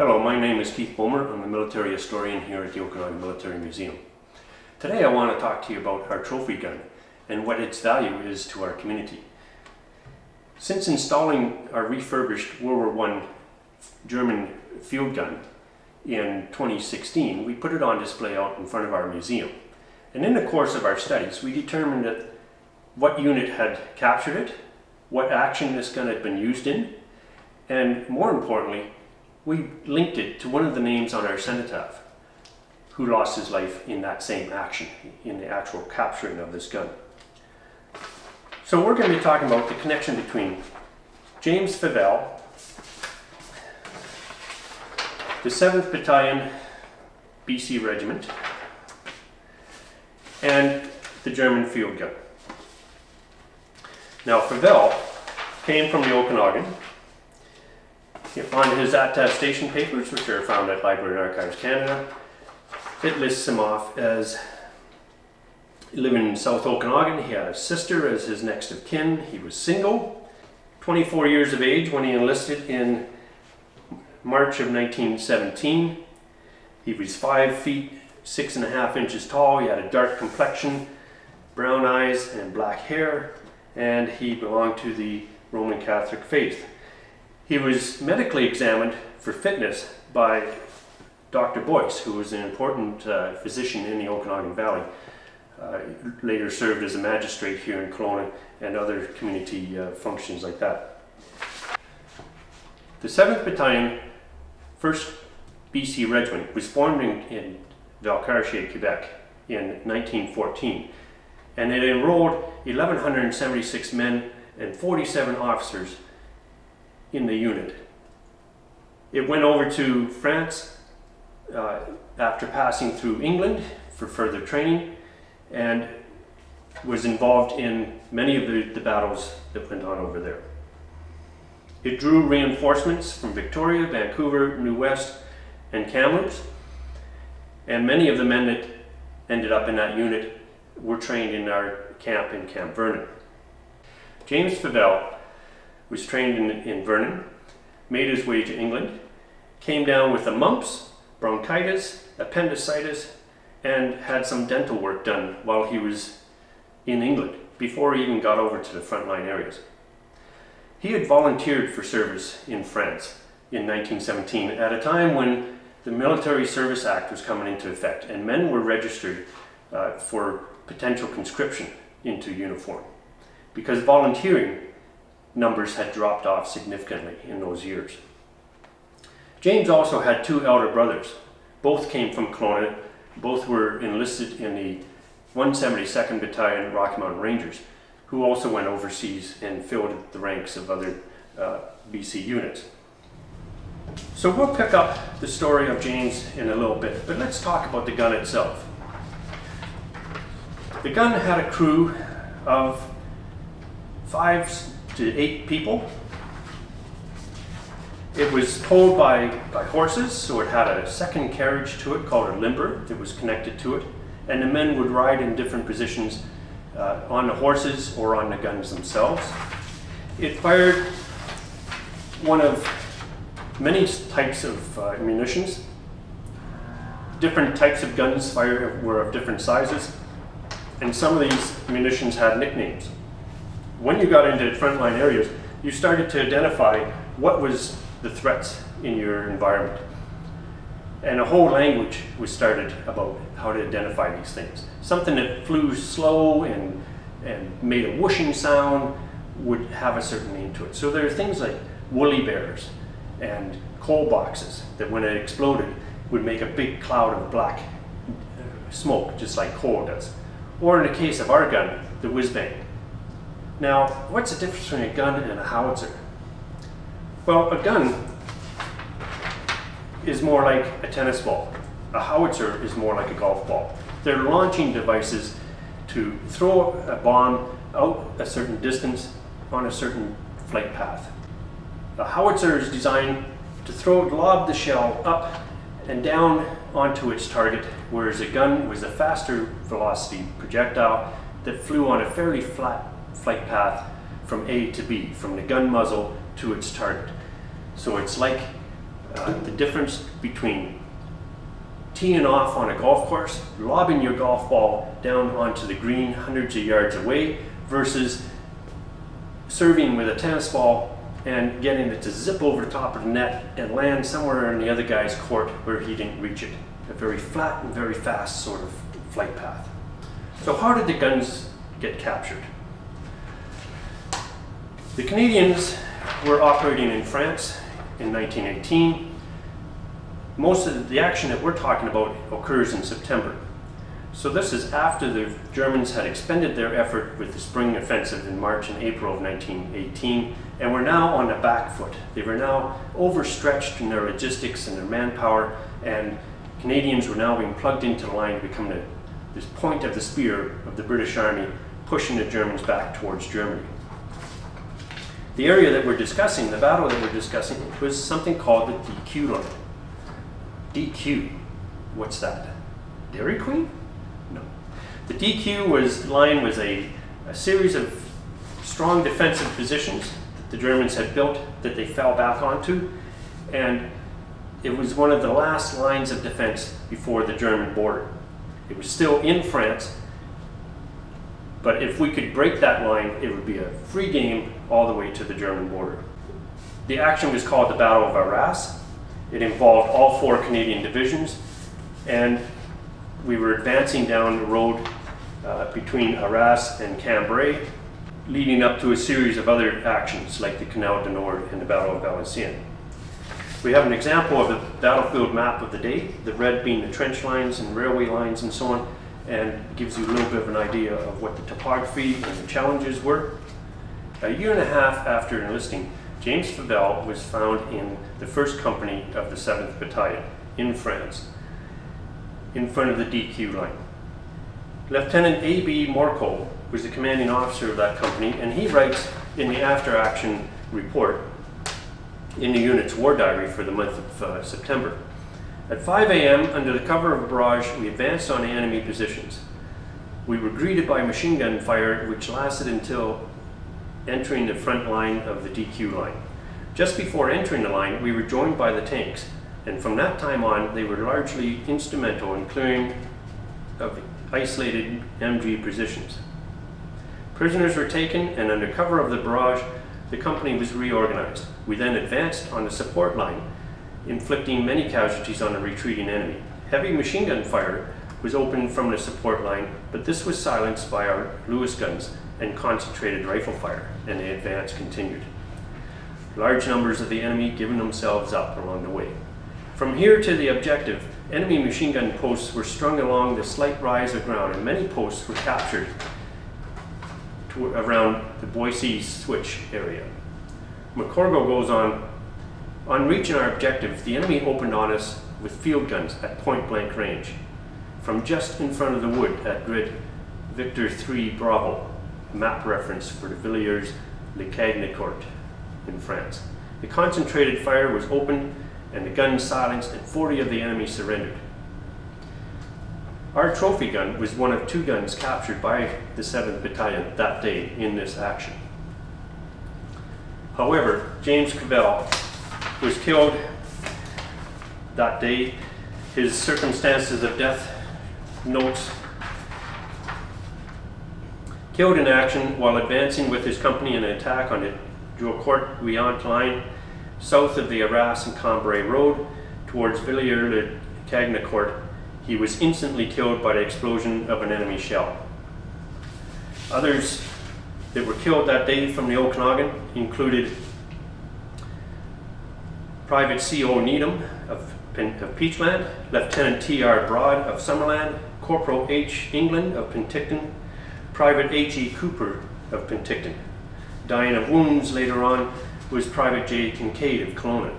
Hello, my name is Keith Boehmer. I'm a military historian here at the Okanagan Military Museum. Today I want to talk to you about our trophy gun and what its value is to our community. Since installing our refurbished World War I German field gun in 2016, we put it on display out in front of our museum. And in the course of our studies, we determined that what unit had captured it, what action this gun had been used in, and more importantly, we linked it to one of the names on our cenotaph who lost his life in that same action, in the actual capturing of this gun. So we're going to be talking about the connection between James Favell, the 7th Battalion BC Regiment, and the German field gun. Now Favell came from the Okanagan. On his attestation papers, which are found at Library and Archives Canada, it lists him off as living in South Okanagan. He had a sister as his next of kin. He was single, 24 years of age when he enlisted in March of 1917. He was five feet, six and a half inches tall. He had a dark complexion, brown eyes, and black hair and he belonged to the Roman Catholic faith. He was medically examined for fitness by Dr. Boyce, who was an important uh, physician in the Okanagan Valley. Uh, later served as a magistrate here in Kelowna and other community uh, functions like that. The 7th Battalion, 1st BC Regiment, was formed in, in Valcartier, Quebec in 1914 and it enrolled 1,176 men and 47 officers in the unit. It went over to France uh, after passing through England for further training and was involved in many of the, the battles that went on over there. It drew reinforcements from Victoria, Vancouver, New West, and Kamloops, and many of the men that ended up in that unit were trained in our camp in Camp Vernon. James Favell was trained in, in Vernon, made his way to England, came down with the mumps, bronchitis, appendicitis, and had some dental work done while he was in England before he even got over to the frontline areas. He had volunteered for service in France in 1917 at a time when the Military Service Act was coming into effect and men were registered uh, for potential conscription into uniform because volunteering numbers had dropped off significantly in those years. James also had two elder brothers. Both came from Kelowna. Both were enlisted in the 172nd Battalion Rocky Mountain Rangers, who also went overseas and filled the ranks of other uh, BC units. So we'll pick up the story of James in a little bit, but let's talk about the gun itself. The gun had a crew of five to eight people. It was pulled by, by horses, so it had a second carriage to it called a limber that was connected to it, and the men would ride in different positions uh, on the horses or on the guns themselves. It fired one of many types of uh, munitions. Different types of guns fired were of different sizes and some of these munitions had nicknames. When you got into frontline areas, you started to identify what was the threats in your environment. And a whole language was started about how to identify these things. Something that flew slow and, and made a whooshing sound would have a certain name to it. So there are things like woolly bears and coal boxes that when it exploded would make a big cloud of black smoke, just like coal does or in the case of our gun, the whiz-bang. Now, what's the difference between a gun and a howitzer? Well, a gun is more like a tennis ball. A howitzer is more like a golf ball. They're launching devices to throw a bomb out a certain distance on a certain flight path. A howitzer is designed to throw, lob the shell up and down onto its target, whereas a gun was a faster velocity projectile that flew on a fairly flat flight path from A to B, from the gun muzzle to its target. So it's like uh, the difference between teeing off on a golf course, lobbing your golf ball down onto the green hundreds of yards away versus serving with a tennis ball and getting it to zip over the top of the net and land somewhere in the other guy's court where he didn't reach it. A very flat and very fast sort of flight path. So how did the guns get captured? The Canadians were operating in France in 1918. Most of the action that we're talking about occurs in September. So this is after the Germans had expended their effort with the spring offensive in March and April of 1918 and were now on the back foot. They were now overstretched in their logistics and their manpower and Canadians were now being plugged into the line to become the, this point of the spear of the British Army pushing the Germans back towards Germany. The area that we're discussing, the battle that we're discussing, was something called the DQ line. DQ, what's that? Dairy Queen? No. The DQ was line was a, a series of strong defensive positions that the Germans had built that they fell back onto, and it was one of the last lines of defense before the German border. It was still in France, but if we could break that line, it would be a free game all the way to the German border. The action was called the Battle of Arras. It involved all four Canadian divisions, and we were advancing down the road uh, between Arras and Cambrai, leading up to a series of other actions like the Canal du Nord and the Battle of Valenciennes. We have an example of the battlefield map of the day, the red being the trench lines and railway lines and so on, and gives you a little bit of an idea of what the topography and the challenges were. A year and a half after enlisting, James Favell was found in the 1st Company of the 7th Battalion in France, in front of the DQ line. Lieutenant A.B. Morco was the commanding officer of that company, and he writes in the after-action report in the unit's war diary for the month of uh, September. At 5 a.m., under the cover of a barrage, we advanced on enemy positions. We were greeted by machine gun fire, which lasted until entering the front line of the DQ line. Just before entering the line, we were joined by the tanks, and from that time on, they were largely instrumental in clearing of isolated MG positions. Prisoners were taken, and under cover of the barrage, the company was reorganized. We then advanced on the support line, inflicting many casualties on the retreating enemy. Heavy machine gun fire was opened from the support line, but this was silenced by our Lewis guns and concentrated rifle fire, and the advance continued. Large numbers of the enemy giving themselves up along the way. From here to the objective, enemy machine gun posts were strung along the slight rise of ground, and many posts were captured around the Boise switch area. McCorgo goes on, on reaching our objective, the enemy opened on us with field guns at point blank range from just in front of the wood at grid Victor 3 Bravo, map reference for the Villiers Le Cagnicourt in France. The concentrated fire was opened and the guns silenced and 40 of the enemy surrendered. Our trophy gun was one of two guns captured by the 7th Battalion that day in this action. However, James Favell was killed that day. His circumstances of death notes killed in action while advancing with his company in an attack on the Drocourt-Guillemont line south of the Arras and Cambrai road towards Villiers-le-Cagnicourt he was instantly killed by the explosion of an enemy shell. Others that were killed that day from the Okanagan included Private C.O. Needham of, of Peachland, Lieutenant T.R. Broad of Summerland, Corporal H. England of Penticton, Private H.E. Cooper of Penticton. Dying of wounds later on was Private J. Kincaid of Kelowna.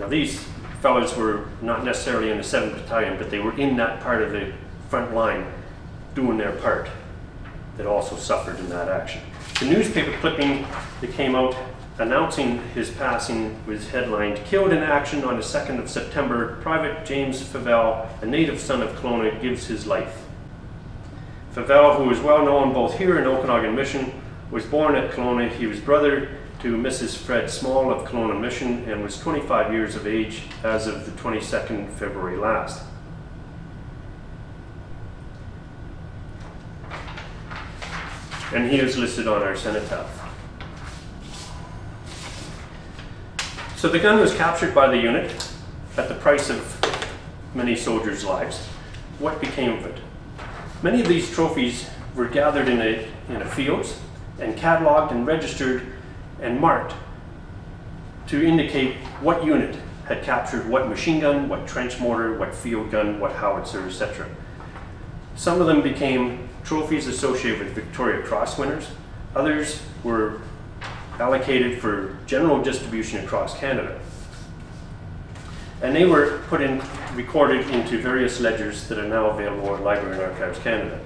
Now these fellows were not necessarily in the 7th Battalion, but they were in that part of the front line doing their part that also suffered in that action. The newspaper clipping that came out announcing his passing was headlined, Killed in Action on the 2nd of September, Private James Favell, a native son of Kelowna, gives his life. Favell, who is well known both here in Okanagan Mission, was born at Kelowna. He was brother to Mrs. Fred Small of Kelowna Mission and was 25 years of age as of the 22nd February last. And he is listed on our cenotaph. So the gun was captured by the unit at the price of many soldiers' lives. What became of it? Many of these trophies were gathered in a, in a fields and cataloged and registered and marked to indicate what unit had captured what machine gun, what trench mortar, what field gun, what howitzer, etc. Some of them became trophies associated with Victoria Cross winners. Others were allocated for general distribution across Canada. And they were put in, recorded into various ledgers that are now available at Library and Archives Canada.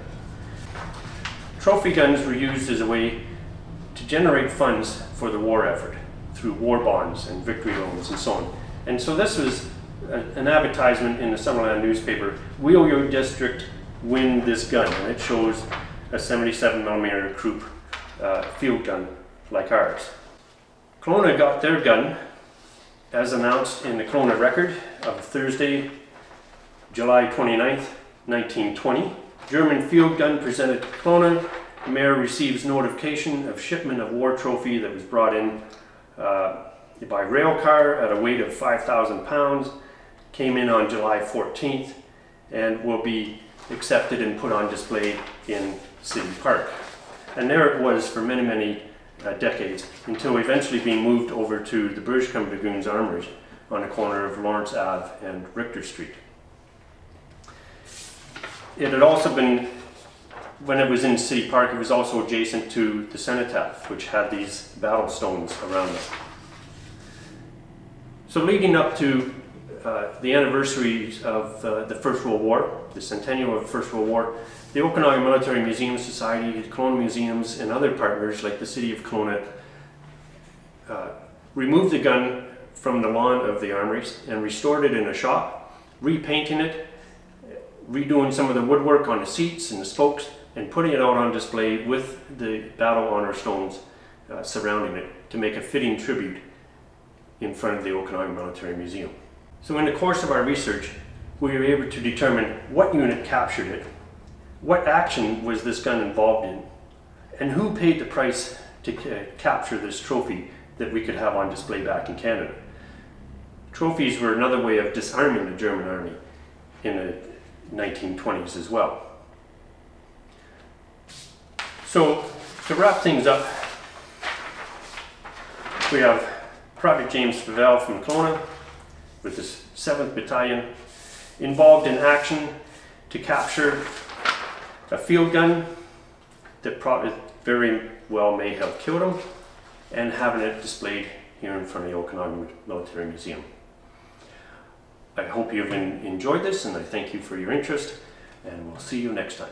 Trophy guns were used as a way to generate funds for the war effort through war bonds and victory loans and so on. And so this was a, an advertisement in the Summerland newspaper, will your district win this gun? And it shows a 77 millimeter Krupp uh, field gun like ours. Kelowna got their gun as announced in the Kelowna Record of Thursday, July 29th, 1920. German field gun presented to Kelowna. Mayor receives notification of shipment of war trophy that was brought in uh, by rail car at a weight of 5,000 pounds. Came in on July 14th and will be accepted and put on display in City Park. And there it was for many, many uh, decades until eventually being moved over to the British Columbia Dragoons Armories on the corner of Lawrence Ave and Richter Street. It had also been, when it was in City Park, it was also adjacent to the cenotaph, which had these battle stones around it. So leading up to uh, the anniversaries of uh, the First World War, the centennial of the First World War, the Okanagan Military Museum Society, the Kelowna Museums, and other partners like the City of Kelowna uh, removed the gun from the lawn of the armories and restored it in a shop, repainting it, redoing some of the woodwork on the seats and the spokes, and putting it out on display with the battle honor stones uh, surrounding it to make a fitting tribute in front of the Okanagan Military Museum. So in the course of our research, we were able to determine what unit captured it, what action was this gun involved in, and who paid the price to ca capture this trophy that we could have on display back in Canada. Trophies were another way of disarming the German army in the 1920s as well. So to wrap things up, we have Private James Favell from Kelowna with his 7th Battalion involved in action to capture a field gun that probably very well may have killed him and having it displayed here in front of the Okanagan Military Museum. I hope you've enjoyed this and I thank you for your interest and we'll see you next time.